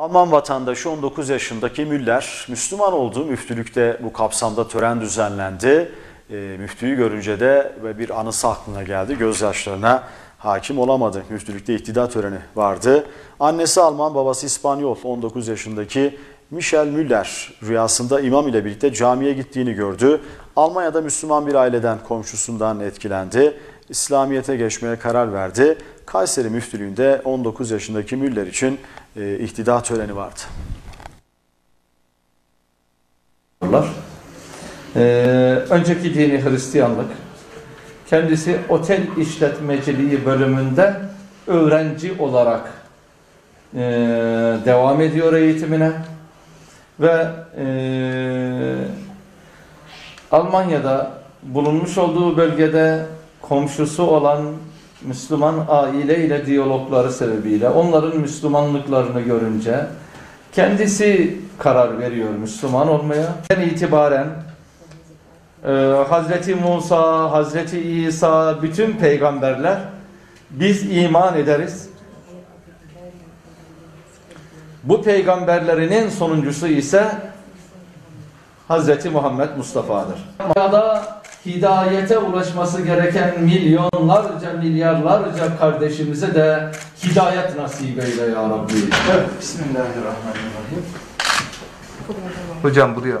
Alman vatandaşı 19 yaşındaki Müller, Müslüman olduğu müftülükte bu kapsamda tören düzenlendi. E, müftüyü görünce de ve bir anısı aklına geldi. Gözyaşlarına hakim olamadı. Müftülükte ihtida töreni vardı. Annesi Alman, babası İspanyol. 19 yaşındaki Michel Müller rüyasında imam ile birlikte camiye gittiğini gördü. Almanya'da Müslüman bir aileden, komşusundan etkilendi. İslamiyet'e geçmeye karar verdi. Kayseri Müftülüğü'nde 19 yaşındaki Müller için e, ihtida töreni vardı. Ee, önceki dini Hristiyanlık. Kendisi otel işletmeciliği bölümünde öğrenci olarak ee, devam ediyor eğitimine ve ee, Almanya'da bulunmuş olduğu bölgede komşusu olan Müslüman aile ile diyalogları sebebiyle onların Müslümanlıklarını görünce kendisi karar veriyor Müslüman olmaya. Ben itibaren e, Hazreti Musa, Hazreti İsa, bütün peygamberler biz iman ederiz. Bu peygamberlerin en sonuncusu ise Hazreti Muhammed Mustafa'dır. Dünyada hidayete ulaşması gereken milyonlarca, milyarlarca kardeşimize de hidayet nasip eyle ya Rabbi. Evet, Bismillahirrahmanirrahim. Hocam buraya